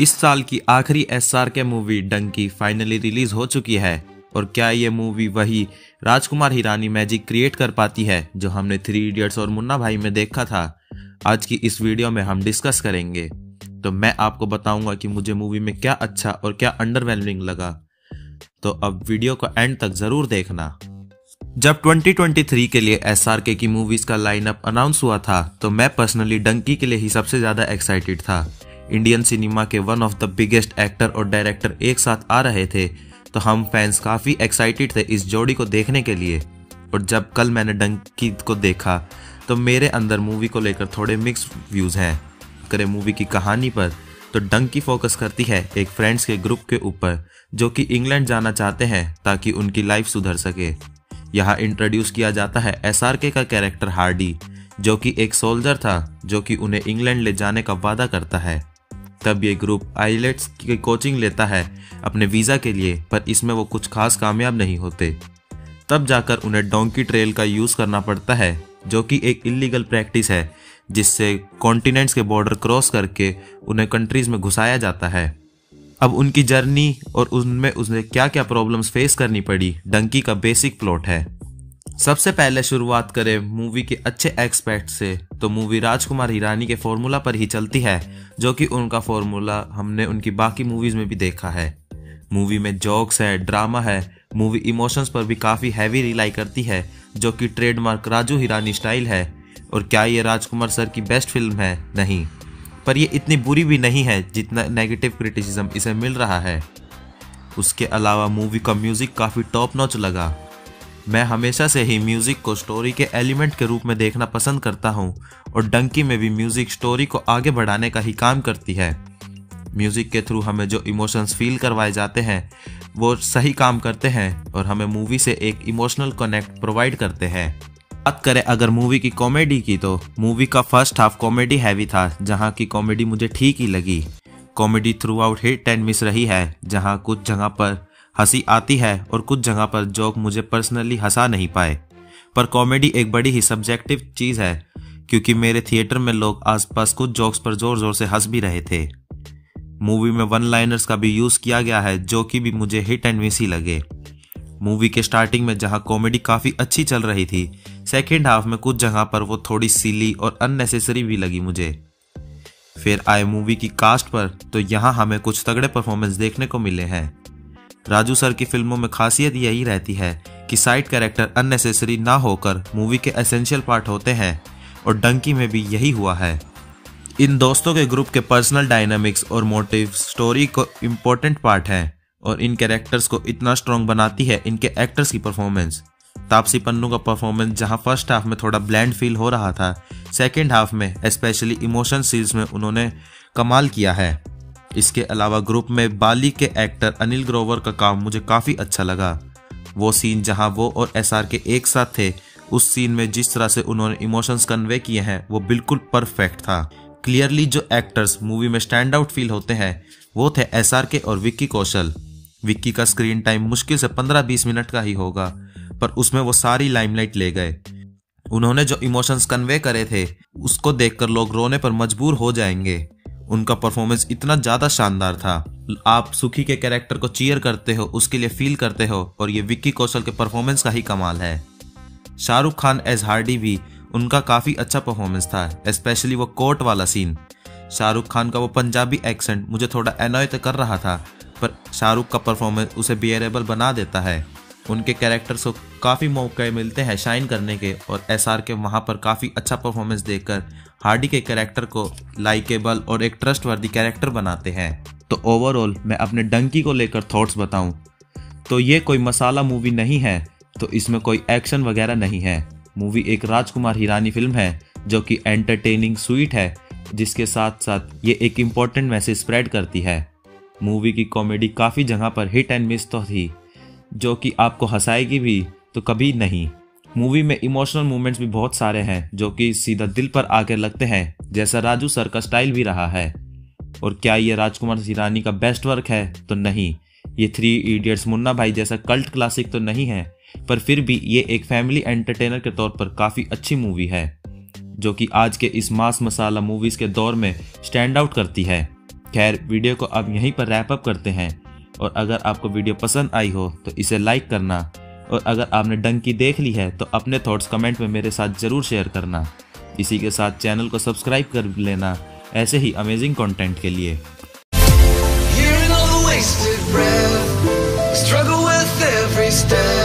इस साल की आखिरी एस के मूवी डंकी फाइनली रिलीज़ हो चुकी है। और क्या ये मूवी वही राजकुमार हिरानी मैजिक क्रिएट कर पाती है, जो हमने थ्री इडियट्स और मुन्ना भाई में देखा था? आज की इस वीडियो में हम डिस्कस करेंगे। तो मैं आपको बताऊँगा कि मुझे मूवी में क्या अच्छा और क्या अंडरवेलमिंग लगा। तो अब वीडियो को एंड तक ज़रूर देखना। जब 2023 के लिए एस की मूवीज़ का लाइनअप अनाउंस हुआ था तो मैं पर्सनली डंकी के लिए ही सबसे ज़्यादा एक्साइटेड था। इंडियन सिनेमा के one of the biggest actor और डायरेक्टर एक साथ आ रहे थे तो हम फैंस काफ़ी एक्साइटेड थे इस जोड़ी को देखने के लिए। और जब कल मैंने डंकी को देखा तो मेरे अंदर मूवी को लेकर थोड़े मिक्स व्यूज़ हैं। करें मूवी की कहानी पर तो डंकी फोकस करती है एक फ्रेंड्स के ग्रुप के ऊपर, जो कि इंग्लैंड जाना चाहते हैं ताकि उनकी लाइफ सुधर सके। यहाँ इंट्रोड्यूस किया जाता है एस का कैरेक्टर हार्डी जो कि एक सोल्जर था, जो कि उन्हें इंग्लैंड ले जाने का वादा करता है। तब ये ग्रुप आईलेट्स की कोचिंग लेता है अपने वीज़ा के लिए, पर इसमें वो कुछ खास कामयाब नहीं होते। तब जाकर उन्हें डोंकी ट्रेल का यूज़ करना पड़ता है, जो कि एक इलीगल प्रैक्टिस है, जिससे कॉन्टिनेंट्स के बॉर्डर क्रॉस करके उन्हें कंट्रीज़ में घुसाया जाता है। अब उनकी जर्नी और उनमें उसने क्या क्या प्रॉब्लम्स फेस करनी पड़ी डंकी का बेसिक प्लॉट है। सबसे पहले शुरुआत करें मूवी के अच्छे एक्सपेक्ट से। तो मूवी राजकुमार हिरानी के फॉर्मूला पर ही चलती है, जो कि उनका फॉर्मूला हमने उनकी बाकी मूवीज़ में भी देखा है। मूवी में जोक्स है ड्रामा है, मूवी इमोशंस पर भी काफ़ी हैवी रिलाई करती है, जो कि ट्रेडमार्क राजू हिरानी स्टाइल है। और क्या ये राजकुमार सर की बेस्ट फ़िल्म है? नहीं। पर ये इतनी बुरी भी नहीं है जितना नेगेटिव क्रिटिसिज्म इसे मिल रहा है। उसके अलावा मूवी का म्यूज़िक काफ़ी टॉप नॉच लगा। मैं हमेशा से ही म्यूज़िक को स्टोरी के एलिमेंट के रूप में देखना पसंद करता हूँ और डंकी में भी म्यूज़िक स्टोरी को आगे बढ़ाने का ही काम करती है। म्यूज़िक के थ्रू हमें जो इमोशंस फील करवाए जाते हैं, वो सही काम करते हैं और हमें मूवी से एक इमोशनल कनेक्ट प्रोवाइड करते हैं। बात करें अगर मूवी की कॉमेडी की तो मूवी का फ़र्स्ट हाफ़ कॉमेडी हैवी था, जहाँ की कॉमेडी मुझे ठीक ही लगी। Comedy throughout hit and miss रही है, जहाँ कुछ जगह पर हँसी आती है और कुछ जगह पर जोक मुझे पर्सनली हंसा नहीं पाए। पर कॉमेडी एक बड़ी ही सब्जेक्टिव चीज़ है, क्योंकि मेरे थिएटर में लोग आसपास कुछ जोक्स पर ज़ोर ज़ोर से हंस भी रहे थे। मूवी में वन लाइनर्स का भी यूज़ किया गया है, जो कि भी मुझे हिट एंड मिस ही लगे। मूवी के स्टार्टिंग में जहाँ कॉमेडी काफ़ी अच्छी चल रही थी सेकेंड हाफ़ में कुछ जगह पर वो थोड़ी सीली और अननेसेसरी भी लगी मुझे। फिर आए मूवी की कास्ट पर तो यहाँ हमें कुछ तगड़े परफॉर्मेंस देखने को मिले हैं। राजू सर की फ़िल्मों में खासियत यही रहती है कि साइड कैरेक्टर अननेसेसरी ना होकर मूवी के एसेंशियल पार्ट होते हैं और डंकी में भी यही हुआ है। इन दोस्तों के ग्रुप के पर्सनल डायनामिक्स और मोटिव स्टोरी को इम्पोर्टेंट पार्ट हैं और इन कैरेक्टर्स को इतना स्ट्रॉन्ग बनाती है इनके एक्टर्स की परफॉर्मेंस। तापसी पन्नू का परफॉर्मेंस जहाँ फ़र्स्ट हाफ़ में थोड़ा ब्लैंड फील हो रहा था, सेकेंड हाफ़ में स्पेशली इमोशन सीन्स में उन्होंने कमाल किया है। इसके अलावा ग्रुप में बाली के एक्टर अनिल ग्रोवर का काम मुझे काफ़ी अच्छा लगा। वो सीन जहाँ वो और एसआर के एक साथ थे, उस सीन में जिस तरह से उन्होंने इमोशंस कन्वे किए हैं, वो बिल्कुल परफेक्ट था। क्लियरली जो एक्टर्स मूवी में स्टैंड आउट फील होते हैं, वो थे एसआर के और विक्की कौशल। विक्की का स्क्रीन टाइम मुश्किल से 15-20 मिनट का ही होगा, पर उसमें वो सारी लाइमलाइट ले गए। उन्होंने जो इमोशंस कन्वे करे थे, उसको देखकर लोग रोने पर मजबूर हो जाएँगे। उनका परफॉर्मेंस इतना ज़्यादा शानदार था। आप सुखी के कैरेक्टर को चीयर करते हो, उसके लिए फील करते हो, और ये विक्की कौशल के परफॉर्मेंस का ही कमाल है। शाहरुख खान एज हार्डी भी उनका काफ़ी अच्छा परफॉर्मेंस था स्पेशली वो कोर्ट वाला सीन शाहरुख खान का वो पंजाबी एक्सेंट मुझे थोड़ा एनॉय तो कर रहा था, पर शाहरुख का परफॉर्मेंस उसे बियरेबल बना देता है। उनके कैरेक्टर्स को काफ़ी मौके मिलते हैं शाइन करने के, और एस आर के वहाँ पर काफ़ी अच्छा परफॉर्मेंस देखकर हार्डी के कैरेक्टर को लाइकेबल और एक ट्रस्ट वर्दी कैरेक्टर बनाते हैं। तो ओवरऑल, मैं अपने डंकी को लेकर थॉट्स बताऊँ। तो ये कोई मसाला मूवी नहीं है तो इसमें कोई एक्शन वगैरह नहीं है। मूवी एक राजकुमार हिरानी फ़िल्म है, जो कि एंटरटेनिंग स्वीट है, जिसके साथ साथ ये एक इंपॉर्टेंट मैसेज स्प्रेड करती है। मूवी की कॉमेडी काफ़ी जगह पर हिट एंड मिस तो थी, जो कि आपको हंसाएगी भी तो कभी नहीं। मूवी में इमोशनल मोमेंट्स भी बहुत सारे हैं, जो कि सीधा दिल पर आकर लगते हैं, जैसा राजू सर का स्टाइल भी रहा है। और क्या ये राजकुमार हिरानी का बेस्ट वर्क है? तो नहीं। ये थ्री इडियट्स मुन्ना भाई जैसा कल्ट क्लासिक तो नहीं है, पर फिर भी ये एक फैमिली एंटरटेनर के तौर पर काफ़ी अच्छी मूवी है, जो कि आज के इस मास मसाला मूवीज़ के दौर में स्टैंड आउट करती है। खैर वीडियो को अब यहीं पर रैप अप करते हैं, और अगर आपको वीडियो पसंद आई हो तो इसे लाइक करना और अगर आपने डंकी देख ली है तो अपने थॉट्स कमेंट में मेरे साथ ज़रूर शेयर करना। इसी के साथ चैनल को सब्सक्राइब कर लेना। ऐसे ही अमेजिंग कंटेंट के लिए। Struggle with every step,